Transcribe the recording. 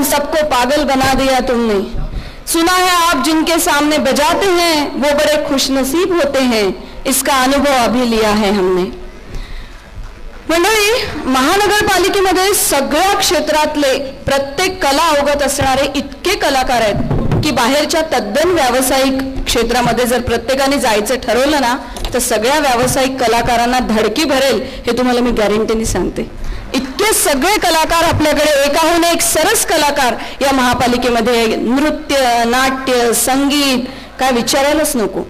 बना दिया तुमने। सुना है आप जिनके सामने बजाते हैं, वो बड़े खुशनसीब होते हैं। इसका अनुभव अभी लिया है हमने। मंडळी, महानगरपालिकेमध्ये सगळ्या क्षेत्रातले प्रत्येक कला अवगत असणारे इतके कलाकार आहेत, की बाहेरच्या तद्दन व्यावसायिक क्षेत्रामध्ये जर प्रत्येकाने जायचं ठरवलं ना तर सगळ्या व्यावसायिक कलाकारांना धडकी भरेल हे तुम्हाला मी गॅरंटीने सांगते. इतके सगळे कलाकार आपल्याकडे एकाहून एक सरस कलाकार या महापालिकेमध्ये नृत्य नाट्य संगीत काय विचारायलाच नको.